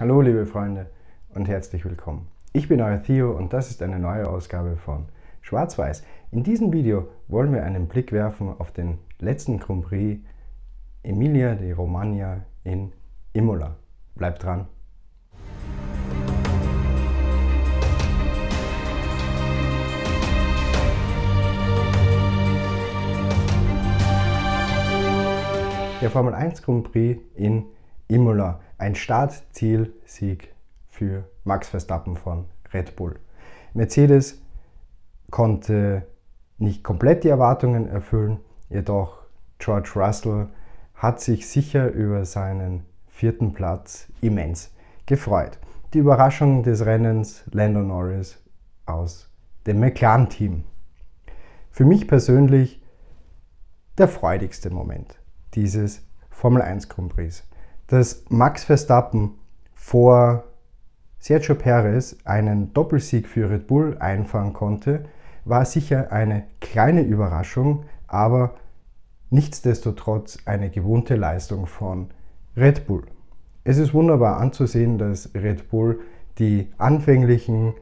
Hallo liebe Freunde und herzlich willkommen. Ich bin euer Theo und das ist eine neue Ausgabe von Schwarz-Weiß. In diesem Video wollen wir einen Blick werfen auf den letzten Grand Prix Emilia di Romagna in Imola. Bleibt dran! Der Formel 1 Grand Prix in Imola. Ein Start-Ziel-Sieg für Max Verstappen von Red Bull. Mercedes konnte nicht komplett die Erwartungen erfüllen, jedoch George Russell hat sich sicher über seinen vierten Platz immens gefreut. Die Überraschung des Rennens Lando Norris aus dem McLaren-Team. Für mich persönlich der freudigste Moment dieses Formel 1 Grand Prix dass Max Verstappen vor Sergio Perez einen Doppelsieg für Red Bull einfahren konnte, war sicher eine kleine Überraschung, aber nichtsdestotrotz eine gewohnte Leistung von Red Bull. Es ist wunderbar anzusehen, dass Red Bull die anfänglichen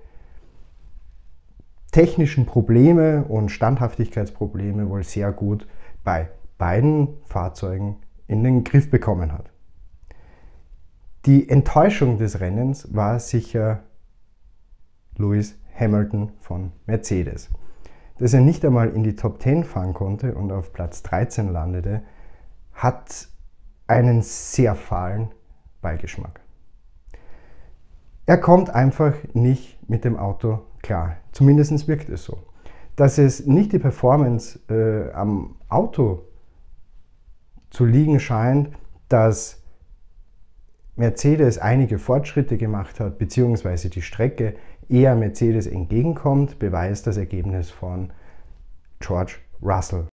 technischen Probleme und Standhaftigkeitsprobleme wohl sehr gut bei beiden Fahrzeugen in den Griff bekommen hat. Die Enttäuschung des Rennens war sicher Lewis Hamilton von Mercedes. Dass er nicht einmal in die Top 10 fahren konnte und auf Platz 13 landete, hat einen sehr fahlen Beigeschmack. Er kommt einfach nicht mit dem Auto klar. Zumindest wirkt es so. Dass es nicht die Performance äh, am Auto zu liegen scheint, dass Mercedes einige Fortschritte gemacht hat, beziehungsweise die Strecke eher Mercedes entgegenkommt, beweist das Ergebnis von George Russell.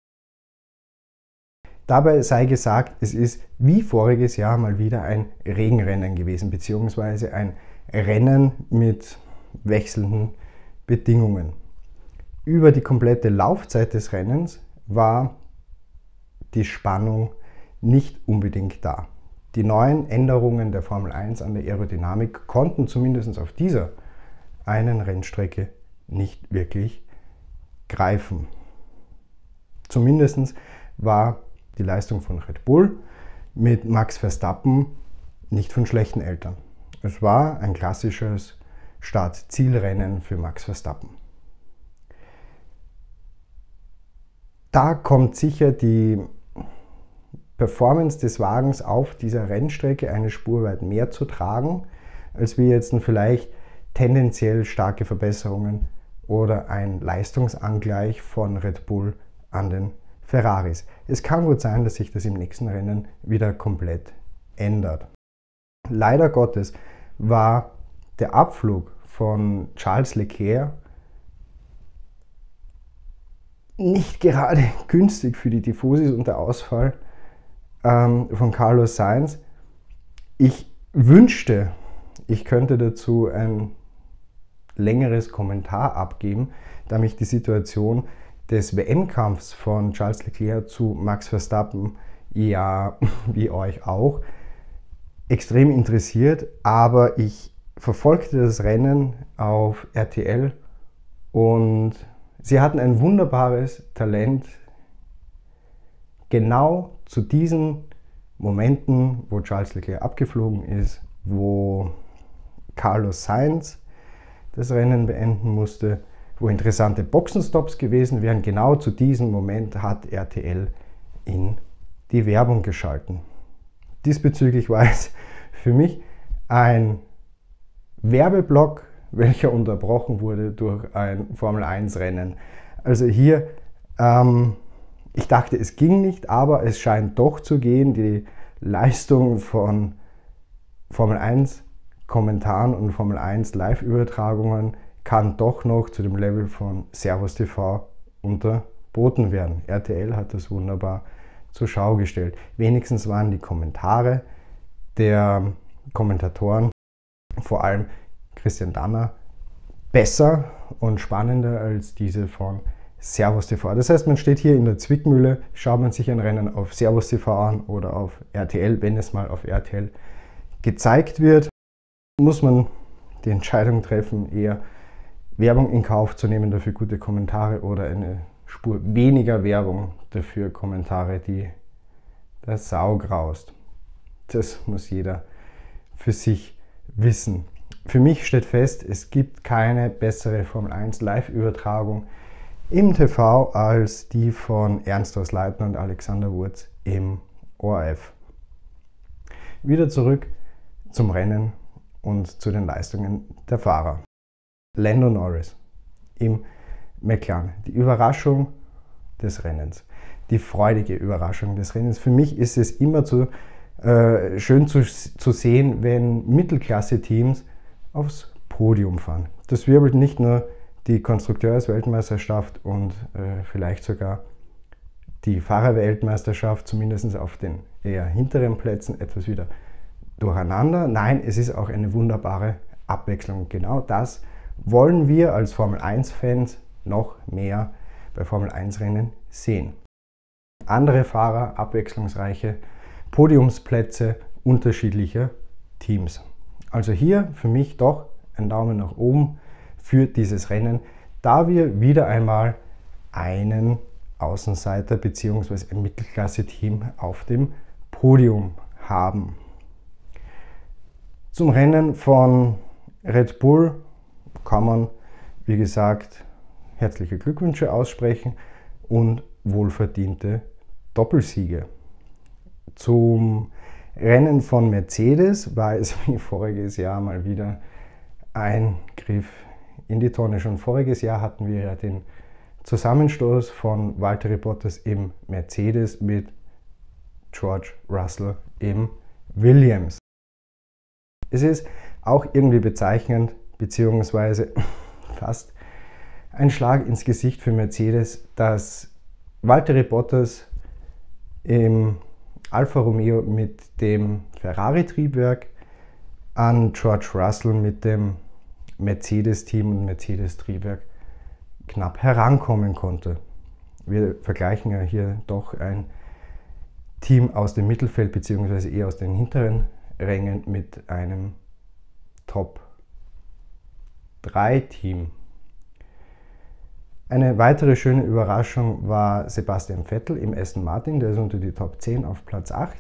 Dabei sei gesagt, es ist wie voriges Jahr mal wieder ein Regenrennen gewesen, beziehungsweise ein Rennen mit wechselnden Bedingungen. Über die komplette Laufzeit des Rennens war die Spannung nicht unbedingt da. Die neuen Änderungen der Formel 1 an der Aerodynamik konnten zumindest auf dieser einen Rennstrecke nicht wirklich greifen. Zumindest war die Leistung von Red Bull mit Max Verstappen nicht von schlechten Eltern. Es war ein klassisches Start-Zielrennen für Max Verstappen. Da kommt sicher die Performance des Wagens auf dieser Rennstrecke eine Spur weit mehr zu tragen, als wir jetzt vielleicht tendenziell starke Verbesserungen oder ein Leistungsangleich von Red Bull an den Ferraris. Es kann gut sein, dass sich das im nächsten Rennen wieder komplett ändert. Leider Gottes war der Abflug von Charles Leclerc nicht gerade günstig für die Tifosis und der Ausfall ähm, von Carlos Sainz. Ich wünschte, ich könnte dazu ein längeres Kommentar abgeben, da mich die Situation des WM-Kampfs von Charles Leclerc zu Max Verstappen, ja, wie euch auch, extrem interessiert, aber ich verfolgte das Rennen auf RTL und sie hatten ein wunderbares Talent, genau zu diesen Momenten, wo Charles Leclerc abgeflogen ist, wo Carlos Sainz das Rennen beenden musste, wo interessante Boxenstops gewesen wären, genau zu diesem Moment hat RTL in die Werbung geschalten. Diesbezüglich war es für mich ein Werbeblock, welcher unterbrochen wurde durch ein Formel 1 Rennen. Also hier ähm, ich dachte, es ging nicht, aber es scheint doch zu gehen. Die Leistung von Formel 1 Kommentaren und Formel 1 Live-Übertragungen kann doch noch zu dem Level von Servus TV unterboten werden. RTL hat das wunderbar zur Schau gestellt. Wenigstens waren die Kommentare der Kommentatoren, vor allem Christian Danner, besser und spannender als diese von Servus TV. Das heißt, man steht hier in der Zwickmühle, schaut man sich ein Rennen auf Servus TV an oder auf RTL, wenn es mal auf RTL gezeigt wird. muss man die Entscheidung treffen, eher Werbung in Kauf zu nehmen, dafür gute Kommentare oder eine Spur weniger Werbung, dafür Kommentare, die der Sau graust. Das muss jeder für sich wissen. Für mich steht fest, es gibt keine bessere Formel 1 Live-Übertragung im TV als die von Ernst aus Leitner und Alexander Wurz im ORF. Wieder zurück zum Rennen und zu den Leistungen der Fahrer. Lando Norris im McLaren. Die Überraschung des Rennens. Die freudige Überraschung des Rennens. Für mich ist es immer zu, äh, schön zu, zu sehen, wenn Mittelklasse-Teams aufs Podium fahren. Das wirbelt nicht nur die Konstrukteursweltmeisterschaft und äh, vielleicht sogar die Fahrerweltmeisterschaft, zumindest auf den eher hinteren Plätzen, etwas wieder durcheinander. Nein, es ist auch eine wunderbare Abwechslung. Genau das wollen wir als Formel 1-Fans noch mehr bei Formel 1-Rennen sehen. Andere Fahrer, abwechslungsreiche Podiumsplätze unterschiedlicher Teams. Also hier für mich doch ein Daumen nach oben für dieses Rennen, da wir wieder einmal einen Außenseiter bzw. ein Mittelklasse-Team auf dem Podium haben. Zum Rennen von Red Bull kann man, wie gesagt, herzliche Glückwünsche aussprechen und wohlverdiente Doppelsiege. Zum Rennen von Mercedes war es wie voriges Jahr mal wieder ein Griff in die Tonne. Schon voriges Jahr hatten wir ja den Zusammenstoß von Walter Bottas im Mercedes mit George Russell im Williams. Es ist auch irgendwie bezeichnend, beziehungsweise fast ein Schlag ins Gesicht für Mercedes, dass Walter Bottas im Alfa Romeo mit dem Ferrari-Triebwerk an George Russell mit dem Mercedes-Team und Mercedes-Triebwerk knapp herankommen konnte. Wir vergleichen ja hier doch ein Team aus dem Mittelfeld bzw. eher aus den hinteren Rängen mit einem Top 3 Team. Eine weitere schöne Überraschung war Sebastian Vettel im Aston Martin, der es unter die Top 10 auf Platz 8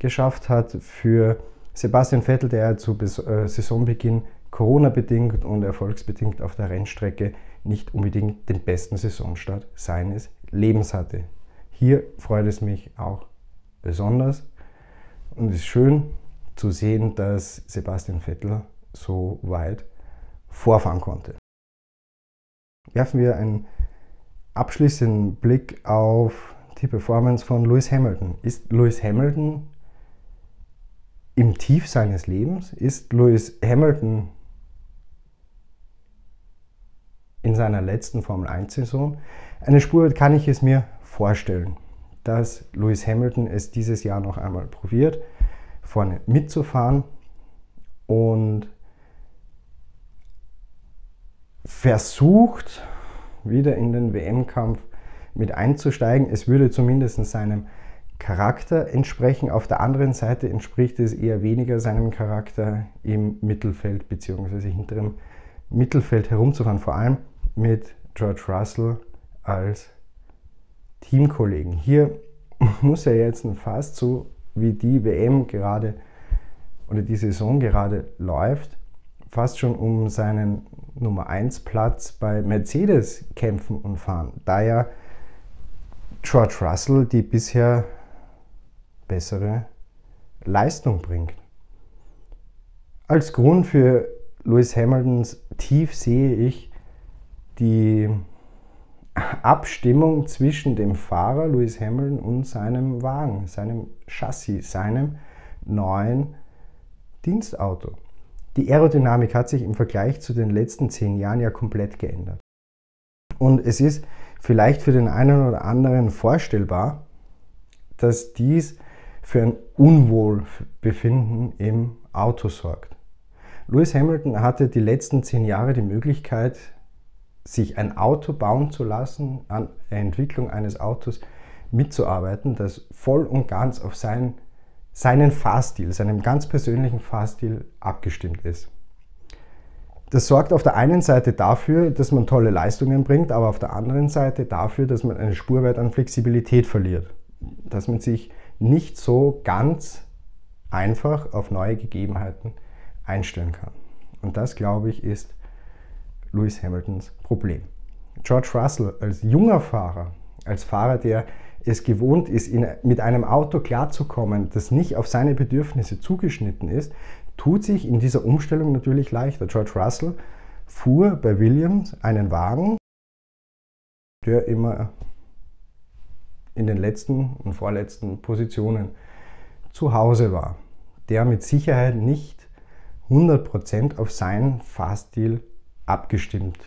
geschafft hat. Für Sebastian Vettel, der zu äh, Saisonbeginn Corona-bedingt und erfolgsbedingt auf der Rennstrecke nicht unbedingt den besten Saisonstart seines Lebens hatte. Hier freut es mich auch besonders und es ist schön, zu sehen, dass Sebastian Vettel so weit vorfahren konnte. Werfen wir einen abschließenden Blick auf die Performance von Lewis Hamilton. Ist Lewis Hamilton im Tief seines Lebens? Ist Lewis Hamilton in seiner letzten Formel 1-Saison? Eine Spur kann ich es mir vorstellen, dass Lewis Hamilton es dieses Jahr noch einmal probiert vorne mitzufahren und versucht, wieder in den WM-Kampf mit einzusteigen. Es würde zumindest seinem Charakter entsprechen. Auf der anderen Seite entspricht es eher weniger seinem Charakter im Mittelfeld bzw. hinterem Mittelfeld herumzufahren, vor allem mit George Russell als Teamkollegen. Hier muss er jetzt fast so wie die WM gerade oder die Saison gerade läuft, fast schon um seinen Nummer 1 Platz bei Mercedes kämpfen und fahren. Da ja George Russell die bisher bessere Leistung bringt. Als Grund für Lewis Hamiltons Tief sehe ich die Abstimmung zwischen dem Fahrer Lewis Hamilton und seinem Wagen, seinem Chassis, seinem neuen Dienstauto. Die Aerodynamik hat sich im Vergleich zu den letzten zehn Jahren ja komplett geändert. Und es ist vielleicht für den einen oder anderen vorstellbar, dass dies für ein Unwohlbefinden im Auto sorgt. Lewis Hamilton hatte die letzten zehn Jahre die Möglichkeit, sich ein Auto bauen zu lassen, an der Entwicklung eines Autos mitzuarbeiten, das voll und ganz auf sein seinen Fahrstil, seinem ganz persönlichen Fahrstil abgestimmt ist. Das sorgt auf der einen Seite dafür, dass man tolle Leistungen bringt, aber auf der anderen Seite dafür, dass man eine Spurwert an Flexibilität verliert. Dass man sich nicht so ganz einfach auf neue Gegebenheiten einstellen kann. Und das, glaube ich, ist Lewis Hamiltons Problem. George Russell als junger Fahrer, als Fahrer, der es gewohnt ist, in, mit einem Auto klarzukommen, das nicht auf seine Bedürfnisse zugeschnitten ist, tut sich in dieser Umstellung natürlich leichter. George Russell fuhr bei Williams einen Wagen, der immer in den letzten und vorletzten Positionen zu Hause war, der mit Sicherheit nicht 100% auf seinen Fahrstil abgestimmt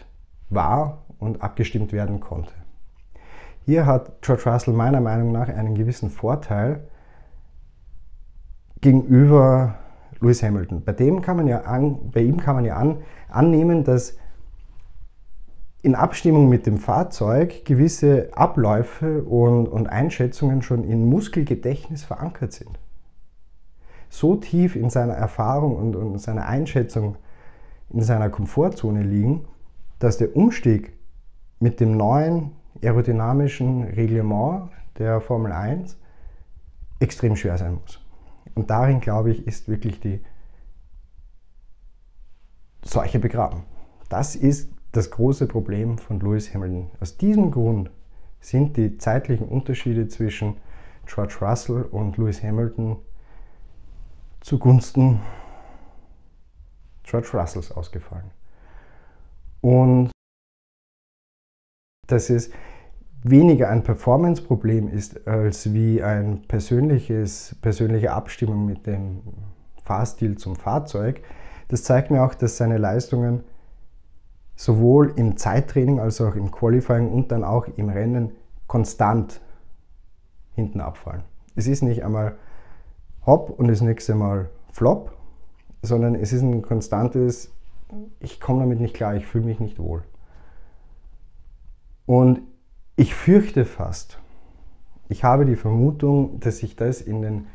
war und abgestimmt werden konnte. Hier hat George Russell meiner Meinung nach einen gewissen Vorteil gegenüber Lewis Hamilton. Bei, dem kann man ja an, bei ihm kann man ja an, annehmen, dass in Abstimmung mit dem Fahrzeug gewisse Abläufe und, und Einschätzungen schon in Muskelgedächtnis verankert sind. So tief in seiner Erfahrung und, und seiner Einschätzung in seiner Komfortzone liegen, dass der Umstieg mit dem neuen aerodynamischen Reglement der Formel 1 extrem schwer sein muss. Und darin, glaube ich, ist wirklich die Seuche begraben. Das ist das große Problem von Lewis Hamilton. Aus diesem Grund sind die zeitlichen Unterschiede zwischen George Russell und Lewis Hamilton zugunsten George Russells ausgefallen. Und dass es weniger ein Performance-Problem ist, als wie ein persönliches, persönliche Abstimmung mit dem Fahrstil zum Fahrzeug, das zeigt mir auch, dass seine Leistungen sowohl im Zeittraining als auch im Qualifying und dann auch im Rennen konstant hinten abfallen. Es ist nicht einmal Hopp und das nächste Mal Flop, sondern es ist ein konstantes, ich komme damit nicht klar, ich fühle mich nicht wohl. Und ich fürchte fast, ich habe die Vermutung, dass sich das in den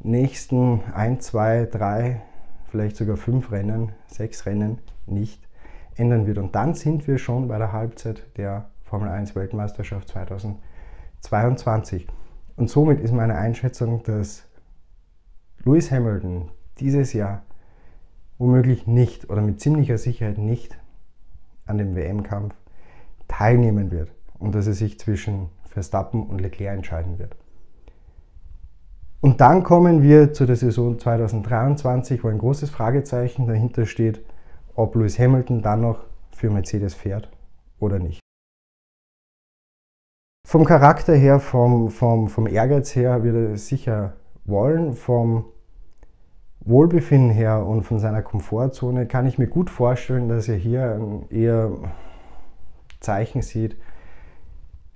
nächsten ein, zwei, drei, vielleicht sogar fünf Rennen, sechs Rennen nicht ändern wird. Und dann sind wir schon bei der Halbzeit der Formel 1 Weltmeisterschaft 2022. Und somit ist meine Einschätzung, dass Lewis Hamilton dieses Jahr womöglich nicht oder mit ziemlicher Sicherheit nicht an dem WM-Kampf teilnehmen wird und dass er sich zwischen Verstappen und Leclerc entscheiden wird. Und dann kommen wir zu der Saison 2023, wo ein großes Fragezeichen dahinter steht, ob Lewis Hamilton dann noch für Mercedes fährt oder nicht. Vom Charakter her, vom, vom, vom Ehrgeiz her wird er sicher wollen, vom Wohlbefinden her und von seiner Komfortzone kann ich mir gut vorstellen, dass er hier eher Zeichen sieht,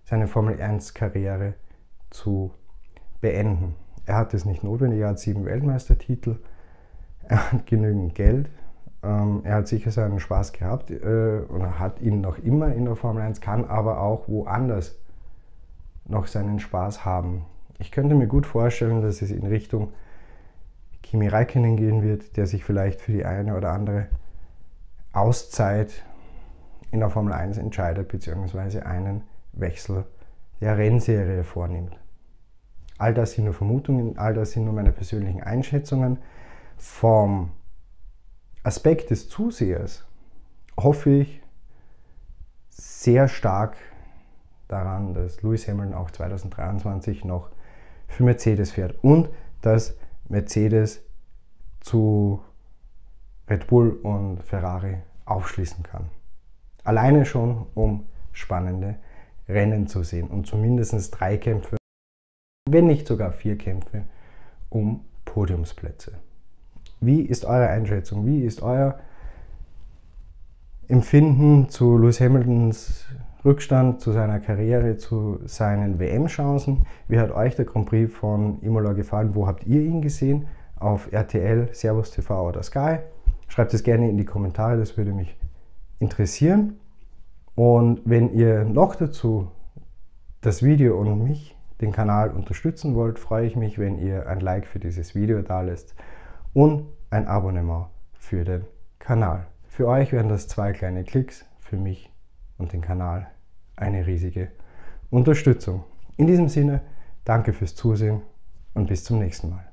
seine Formel 1-Karriere zu beenden. Er hat es nicht notwendig, er hat sieben Weltmeistertitel, er hat genügend Geld, ähm, er hat sicher seinen Spaß gehabt äh, und hat ihn noch immer in der Formel 1, kann aber auch woanders noch seinen Spaß haben. Ich könnte mir gut vorstellen, dass es in Richtung Kimi Räikkönen gehen wird, der sich vielleicht für die eine oder andere Auszeit in der Formel 1 entscheidet, beziehungsweise einen Wechsel der Rennserie vornimmt. All das sind nur Vermutungen, all das sind nur meine persönlichen Einschätzungen. Vom Aspekt des Zusehers hoffe ich sehr stark daran, dass Lewis Hamilton auch 2023 noch für Mercedes fährt und dass Mercedes zu Red Bull und Ferrari aufschließen kann. Alleine schon, um spannende Rennen zu sehen und zumindest drei Kämpfe, wenn nicht sogar vier Kämpfe um Podiumsplätze. Wie ist eure Einschätzung? Wie ist euer Empfinden zu Lewis Hamiltons Rückstand, zu seiner Karriere, zu seinen WM-Chancen? Wie hat euch der Grand Prix von Imola gefallen? Wo habt ihr ihn gesehen? Auf RTL, Servus TV oder Sky? Schreibt es gerne in die Kommentare, das würde mich interessieren. Und wenn ihr noch dazu das Video und mich den Kanal unterstützen wollt, freue ich mich, wenn ihr ein Like für dieses Video da lässt und ein Abonnement für den Kanal. Für euch wären das zwei kleine Klicks, für mich und den Kanal eine riesige Unterstützung. In diesem Sinne, danke fürs Zusehen und bis zum nächsten Mal.